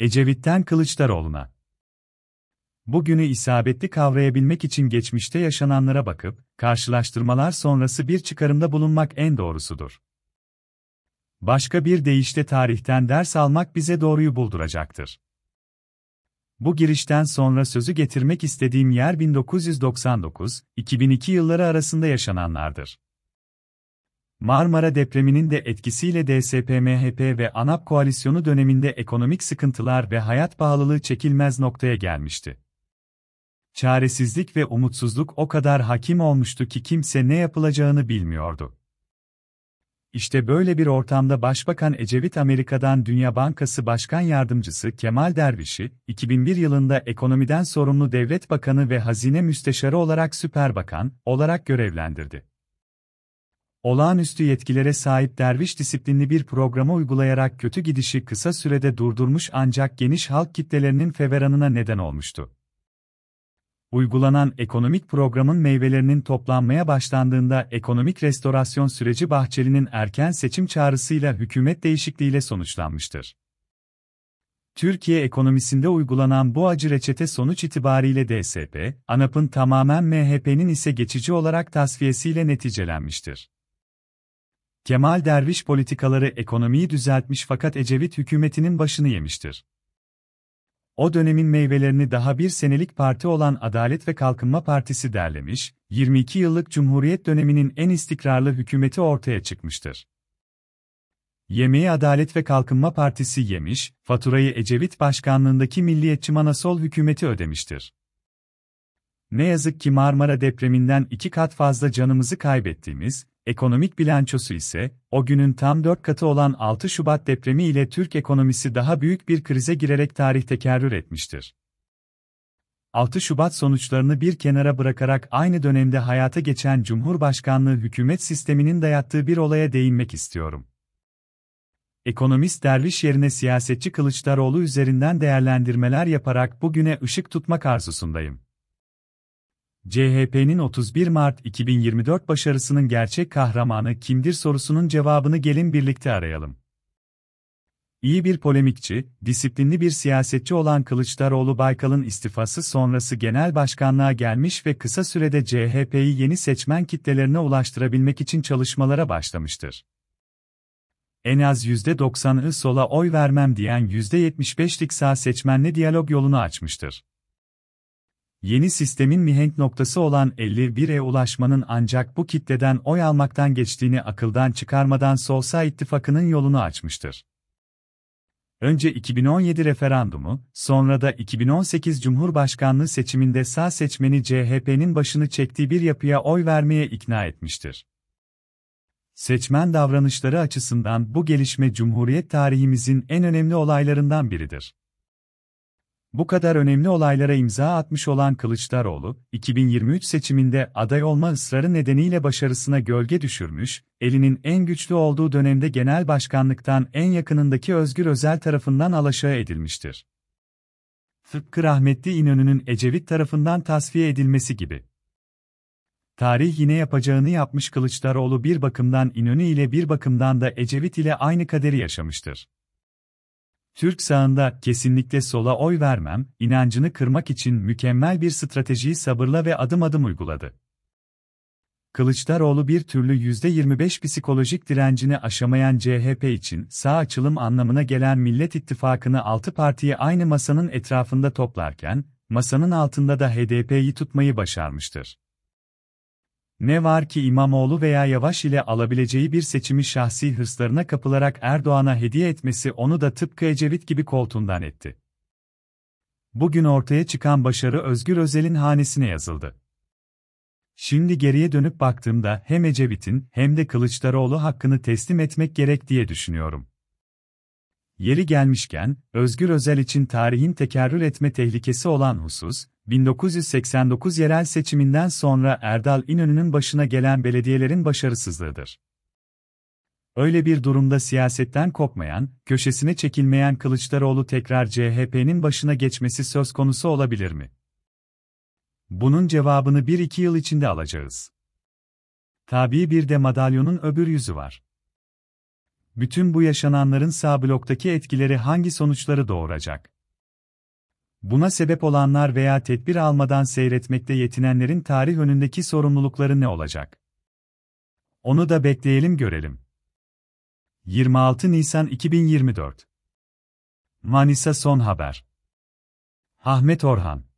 Ecevit'ten Kılıçdaroğlu'na. Bugünü isabetli kavrayabilmek için geçmişte yaşananlara bakıp, karşılaştırmalar sonrası bir çıkarımda bulunmak en doğrusudur. Başka bir deyişle tarihten ders almak bize doğruyu bulduracaktır. Bu girişten sonra sözü getirmek istediğim yer 1999-2002 yılları arasında yaşananlardır. Marmara depreminin de etkisiyle DSP-MHP ve ANAP koalisyonu döneminde ekonomik sıkıntılar ve hayat pahalılığı çekilmez noktaya gelmişti. Çaresizlik ve umutsuzluk o kadar hakim olmuştu ki kimse ne yapılacağını bilmiyordu. İşte böyle bir ortamda Başbakan Ecevit Amerika'dan Dünya Bankası Başkan Yardımcısı Kemal Derviş'i, 2001 yılında ekonomiden sorumlu devlet bakanı ve hazine müsteşarı olarak süper bakan olarak görevlendirdi. Olağanüstü yetkilere sahip Derviş disiplinli bir programı uygulayarak kötü gidişi kısa sürede durdurmuş ancak geniş halk kitlelerinin feveranına neden olmuştu. Uygulanan ekonomik programın meyvelerinin toplanmaya başlandığında ekonomik restorasyon süreci Bahçeli'nin erken seçim çağrısıyla hükümet değişikliğiyle sonuçlanmıştır. Türkiye ekonomisinde uygulanan bu acı reçete sonuç itibariyle DSP, ANAP'ın tamamen MHP'nin ise geçici olarak tasfiyesiyle neticelenmiştir. Kemal Derviş politikaları ekonomiyi düzeltmiş fakat Ecevit hükümetinin başını yemiştir. O dönemin meyvelerini daha bir senelik parti olan Adalet ve Kalkınma Partisi derlemiş, 22 yıllık Cumhuriyet döneminin en istikrarlı hükümeti ortaya çıkmıştır. Yemeği Adalet ve Kalkınma Partisi yemiş, faturayı Ecevit başkanlığındaki Milliyetçi Manasol hükümeti ödemiştir. Ne yazık ki Marmara depreminden iki kat fazla canımızı kaybettiğimiz, ekonomik bilançosu ise, o günün tam dört katı olan 6 Şubat depremi ile Türk ekonomisi daha büyük bir krize girerek tarih tekerrür etmiştir. 6 Şubat sonuçlarını bir kenara bırakarak aynı dönemde hayata geçen Cumhurbaşkanlığı hükümet sisteminin dayattığı bir olaya değinmek istiyorum. Ekonomist derviş yerine siyasetçi Kılıçdaroğlu üzerinden değerlendirmeler yaparak bugüne ışık tutmak arzusundayım. CHP'nin 31 Mart 2024 başarısının gerçek kahramanı kimdir sorusunun cevabını gelin birlikte arayalım. İyi bir polemikçi, disiplinli bir siyasetçi olan Kılıçdaroğlu Baykal'ın istifası sonrası genel başkanlığa gelmiş ve kısa sürede CHP'yi yeni seçmen kitlelerine ulaştırabilmek için çalışmalara başlamıştır. En az %90'ı sola oy vermem diyen %75'lik sağ seçmenle diyalog yolunu açmıştır. Yeni sistemin mihenk noktası olan 51'e ulaşmanın ancak bu kitleden oy almaktan geçtiğini akıldan çıkarmadan Solsa ittifakının yolunu açmıştır. Önce 2017 referandumu, sonra da 2018 Cumhurbaşkanlığı seçiminde sağ seçmeni CHP'nin başını çektiği bir yapıya oy vermeye ikna etmiştir. Seçmen davranışları açısından bu gelişme Cumhuriyet tarihimizin en önemli olaylarından biridir. Bu kadar önemli olaylara imza atmış olan Kılıçdaroğlu, 2023 seçiminde aday olma ısrarı nedeniyle başarısına gölge düşürmüş, elinin en güçlü olduğu dönemde genel başkanlıktan en yakınındaki Özgür Özel tarafından alaşağı edilmiştir. Tıpkı rahmetli İnönü'nün Ecevit tarafından tasfiye edilmesi gibi. Tarih yine yapacağını yapmış Kılıçdaroğlu bir bakımdan İnönü ile bir bakımdan da Ecevit ile aynı kaderi yaşamıştır. Türk sağında kesinlikle sola oy vermem, inancını kırmak için mükemmel bir stratejiyi sabırla ve adım adım uyguladı. Kılıçdaroğlu bir türlü %25 psikolojik direncini aşamayan CHP için sağ açılım anlamına gelen Millet İttifakı'nı altı partiyi aynı masanın etrafında toplarken, masanın altında da HDP'yi tutmayı başarmıştır. Ne var ki İmamoğlu veya Yavaş ile alabileceği bir seçimi şahsi hırslarına kapılarak Erdoğan'a hediye etmesi onu da tıpkı Ecevit gibi koltuğundan etti. Bugün ortaya çıkan başarı Özgür Özel'in hanesine yazıldı. Şimdi geriye dönüp baktığımda hem Ecevit'in hem de Kılıçdaroğlu hakkını teslim etmek gerek diye düşünüyorum. Yeri gelmişken, Özgür Özel için tarihin tekerrür etme tehlikesi olan husus, 1989 yerel seçiminden sonra Erdal İnönü'nün başına gelen belediyelerin başarısızlığıdır. Öyle bir durumda siyasetten kopmayan, köşesine çekilmeyen Kılıçdaroğlu tekrar CHP'nin başına geçmesi söz konusu olabilir mi? Bunun cevabını bir iki yıl içinde alacağız. Tabii bir de madalyonun öbür yüzü var. Bütün bu yaşananların sağ bloktaki etkileri hangi sonuçları doğuracak? Buna sebep olanlar veya tedbir almadan seyretmekte yetinenlerin tarih önündeki sorumlulukları ne olacak? Onu da bekleyelim görelim. 26 Nisan 2024 Manisa Son Haber Ahmet Orhan